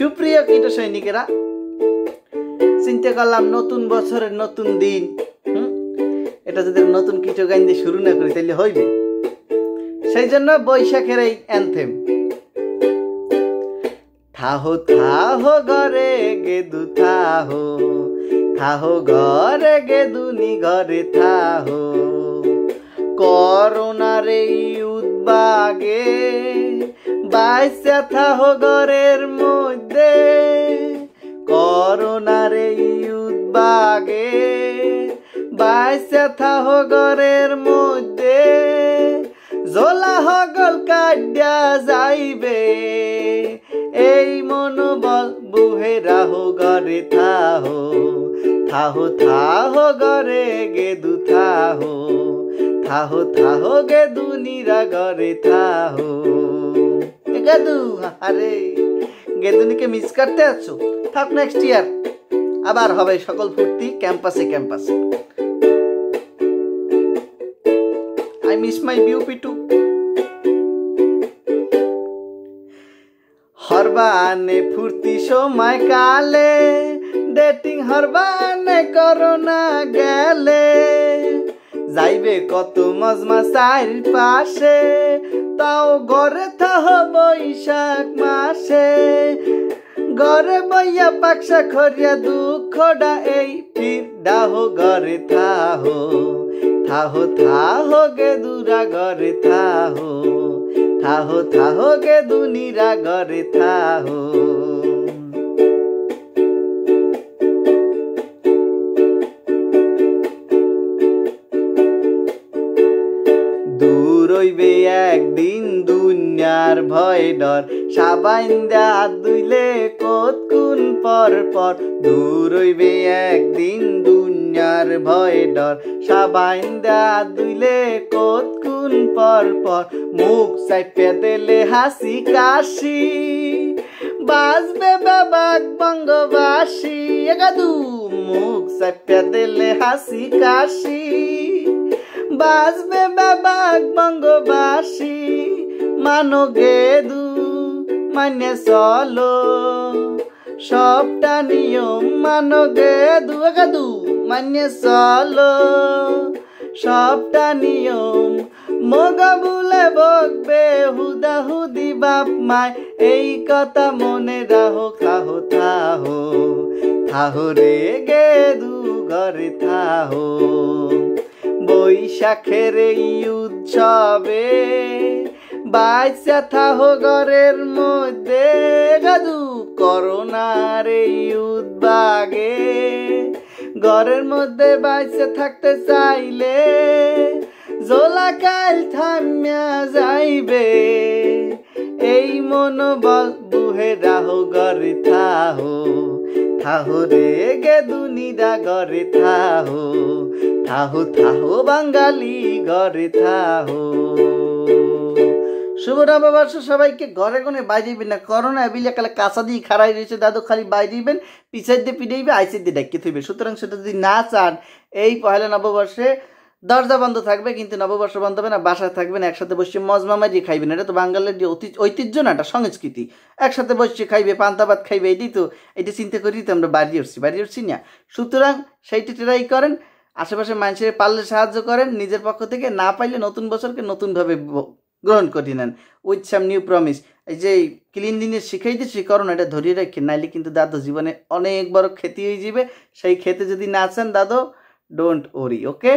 সুপ্রিয় কীট সৈনিকেরা, চিন্তা করলাম নতুন বছরের নতুন দিন? এটা যদি নতুন কীট গান দিয়ে শুরু না করি তাহলে হইবে। সেই জন্য বৈশাখের এই অ্যান্থেম থাহো থাহো ঘরে গেদু, থাহো। থাহো ঘরে গেদুনি ঘরে থাহো। করোনার এই উদ্বাগে বাইসা থাহো মধ্যে, করোনার উদ্বাগে। বাইসা থাহো মধ্যে জোলা হগল কাটিয়া যাইবে। এই মনোবল বুহে রাহো ঘরে থাহো থাহো থাহো ঘরে গেদু থাহো থাহো থাহো গেদু নিরা ঘরে থাহো। গেদু আরে গেদুনিকে মিস করতে আছো? থাক নেক্সট ইয়ার আবার হবে সকল ফুর্তি ক্যাম্পাসে ক্যাম্পাসে। আই মিস মাই বিউপি টু হরবানে ফুর্তি সময় কালে ডেটিং হরবানে করোনা গেলে, যাইবে কত মজমা চার পাশে তাও গড়ে থাহ বৈশাখ মাসে। গড়ে বইয়া পাকসা খরিয়া দুঃখডা এই ফির ডাহ গড়ে থাহো। থাহ থাহ গে দুরা গড়ে থাহো। থাহ থাহ গে দুনিরা গড়ে থাহো। হইবে একদিন দুনিয়ার ভয় ডর। সাবাইন হাত দুইলে কতকুন পর পর। দূর হইবে একদিন দুনিয়ার ভয় ডর। সাবাইন হাত দুইলে কত কোন পর পর। মুখ চাইপে দিলে হাসি কাশি। বাজবে বাবাক বঙ্গবাসী। এগাদু মুখ চাইপে দিলে হাসি কাশি। বাজবে বাবাক বঙ্গবাসী মানো গেদু মানে চলো। সবটা নিয়ম মানো গেদু গাদু মানে চলো। সবটা নিয়ম মগা বলে বকবে, হুদা হুদি বাপ মায়। এই কথা মনে রাহো খাহো থাহো থাহো রে গেদু ঘরে থাহো। বৈশাখের এই উৎসবে বাইসা থাহো ঘরের মধ্যে গাদু করোনার এই উদ্বাগে। ঘরের মধ্যে বাইসে থাকতে চাইলে জোলা কাল থামিয়া যাইবে। এই মনোবল থাহো রে গে দুনিরা ঘরে থাহো। থাহো থাহো বাঙালি ঘরে থাহো। শুভ নববর্ষ সবাইকে ঘরে কোনে বাইরেবেন না। করোনা এবিলে কালে কাঁচা দিয়ে খাড়াই রয়েছে, দাদু খালি বাই বাইরেবেন পিছাই দিয়ে পিড়াইবে আইসি দিয়ে ডাকিয়ে থইবে। সুতরাং সেটা যদি না চান, এই পহেলা নববর্ষে দরজা বন্ধ থাকবে, কিন্তু নববর্ষ বন্ধ হবে না, বাসায় থাকবেন, একসাথে বসে মজমা মারিয়ে খাইবেন। এটা তো বাঙালির যে ঐতিহ্য না, এটা সংস্কৃতি। একসাথে বসে খাইবে, পান্তা ভাত খাইবে, এটাই তো এটা চিন্তা করি তো আমরা বাড়ি উঠছি বাড়ি উঠছি না। সুতরাং সেইটি ট্রাই করেন আশেপাশে মানুষের পারলে সাহায্য করেন, নিজের পক্ষ থেকে না পাইলে নতুন বছরকে নতুনভাবে গ্রহণ করে নেন। With some new promise. এই যে ক্লিন দিনের শিখাই দিচ্ছি করোন, এটা ধরিয়ে রাখেন। নাইলে কিন্তু দাদু জীবনে অনেক বড় ক্ষতি হয়ে যাবে। সেই ক্ষেতে যদি না চান দাদু ডোন্ট ওরি ওকে